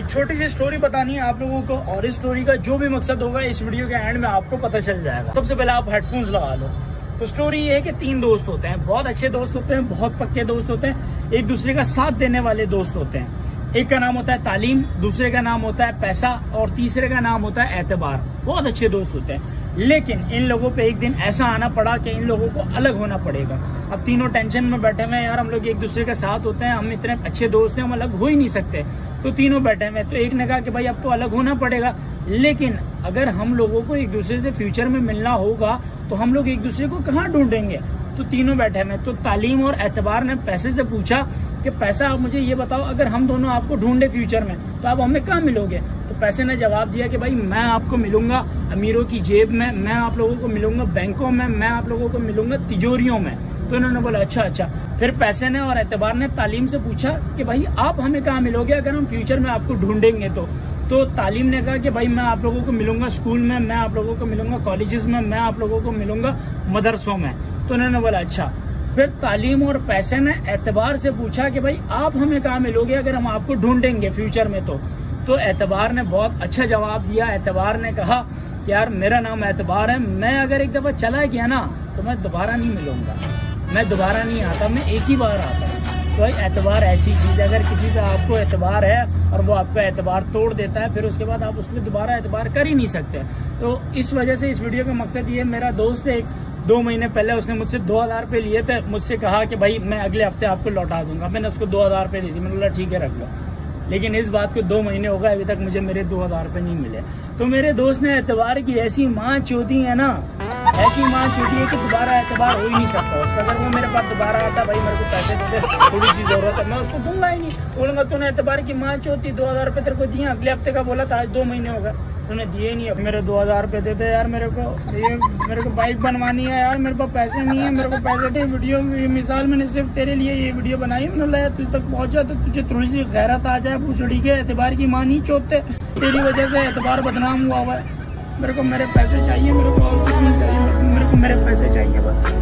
एक छोटी सी स्टोरी बतानी है आप लोगों को, और इस स्टोरी का जो भी मकसद होगा, इस वीडियो के एंड में आपको पता चल जाएगा। सबसे पहले आप हेडफोन्स लगा लो। तो स्टोरी ये है कि तीन दोस्त होते हैं। बहुत अच्छे दोस्त होते हैं, बहुत पक्के दोस्त होते हैं, एक दूसरे का साथ देने वाले दोस्त होते हैं। एक का नाम होता है तालीम, दूसरे का नाम होता है पैसा और तीसरे का नाम होता है एतबार। बहुत अच्छे दोस्त होते हैं। लेकिन इन लोगों पे एक दिन ऐसा आना पड़ा कि इन लोगों को अलग होना पड़ेगा। अब तीनों टेंशन में बैठे हुए हैं, यार, हम लोग एक दूसरे के साथ होते हैं, हम इतने अच्छे दोस्त हैं, हम अलग हो ही नहीं सकते। तो तीनों बैठे हुए तो एक ने कहा कि, भाई, अब तो अलग होना पड़ेगा। लेकिन अगर हम लोगों को एक दूसरे से फ्यूचर में मिलना होगा तो हम लोग एक दूसरे को कहाँ ढूंढेंगे? तो तीनों बैठे हुए तो तालीम और एतबार ने पैसे से पूछा कि पैसा आप मुझे ये बताओ, अगर हम दोनों आपको ढूंढे फ्यूचर में तो आप हमें कहाँ मिलोगे? तो पैसे ने जवाब दिया कि भाई, मैं आपको मिलूँगा अमीरों की जेब में, मैं आप लोगों को मिलूँगा बैंकों में, मैं आप लोगों को मिलूँगा तिजोरियों में। तो इन्होंने बोला अच्छा अच्छा। फिर पैसे ने और एतबार ने तालीम से पूछा कि भाई, आप हमें कहाँ मिलोगे अगर हम फ्यूचर में आपको ढूंढेंगे तो? तो तालीम ने कहा कि भाई, मैं आप लोगों को मिलूँगा स्कूल में, मैं आप लोगों को मिलूँगा कॉलेजेस में, मैं आप लोगों को मिलूँगा मदरसों में। तो उन्होंने बोला अच्छा फिर तालीम और पैसे ने एतबार से पूछा कि भाई, आप हमें कहाँ मिलोगे अगर हम आपको ढूंढेंगे फ्यूचर में तो? तो एतबार ने बहुत अच्छा जवाब दिया। एतबार ने कहा कि यार, मेरा नाम एतबार है। मैं अगर एक दफ़ा चला गया ना तो मैं दोबारा नहीं मिलूँगा। मैं दोबारा नहीं आता, मैं एक ही बार आता हूँ। तो भाई, एतबार ऐसी चीज़ है, अगर किसी का आपको एतबार है और वो आपका एतबार तोड़ देता है, फिर उसके बाद आप उसमें दोबारा एतबार कर ही नहीं सकते। तो इस वजह से इस वीडियो का मकसद ये मेरा दोस्त एक दो महीने पहले उसने मुझसे दो हज़ार रुपये लिए थे, मुझसे कहा कि भाई मैं अगले हफ़्ते आपको लौटा दूँगा। मैंने उसको दो हज़ार रुपये दी थी। मैंने बोला, ठीक है, रख लो। लेकिन इस बात को दो महीने हो गए, अभी तक मुझे मेरे दो हज़ार रुपये नहीं मिले। तो मेरे दोस्त ने एतबार की, ऐसी माँ चोती है ना, ऐसी माँ चोती है कि दोबारा एतबार हो ही नहीं सकता। उसका अगर वो मेरे पास दोबारा आता, भाई थोड़ी सी ज़रूरत है। मैं उसको दूँगा ही नहीं। बोलूँगा, तूने एतबार की माँ चोती दो हज़ार रुपये तेरे को दिए, अगले हफ़्ते का बोला था, आज दो महीने हो गए। तूने दिए नहीं, अब मेरे दो हज़ार रुपये देते यार, मेरे को। ये मेरे को बाइक बनवानी है यार, मेरे पास पैसे नहीं है, मेरे को पैसे थे वीडियो मिसाल मैंने सिर्फ़ तेरे लिए ये वीडियो बनाई मैंने लगा तुझ तक पहुँचा तो तुझे थोड़ी सी गैरत आ जाए पूछड़ी के एतबार की माँ नहीं चोते तेरी वजह से एतबार बदनाम हुआ हुआ है। मेरे को मेरे पैसे चाहिए, मेरे को और कुछ नहीं चाहिए, मेरे को मेरे पैसे चाहिए बस।